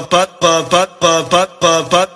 but but but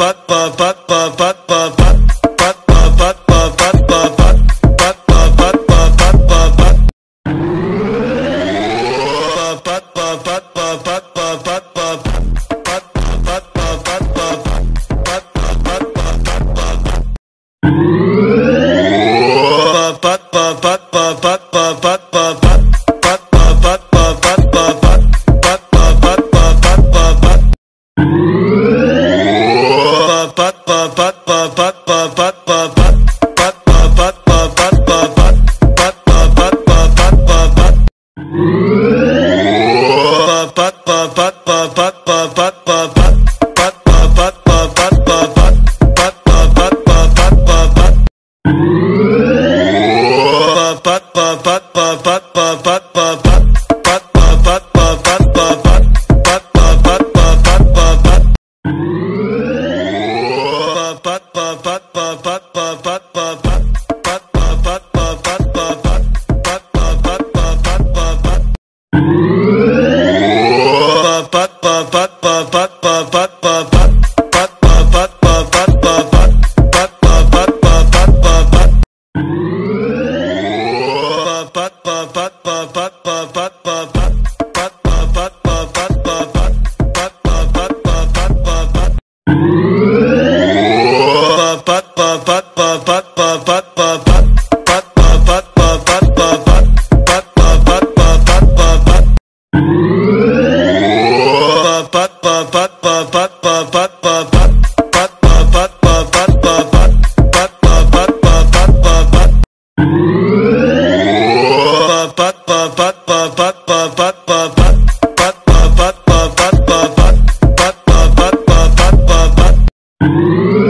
pat pat pat pat pat pat but but Ooh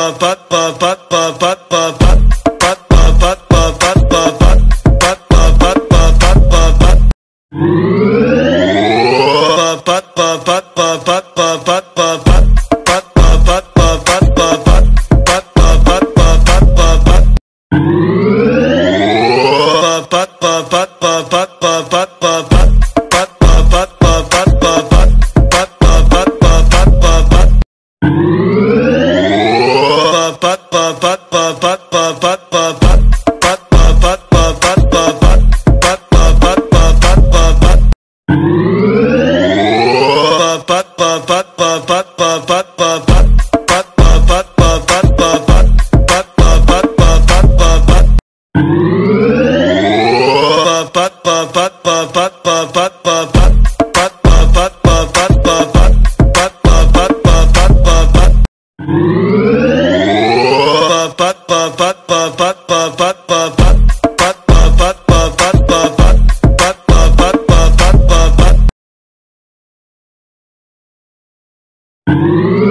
Ooh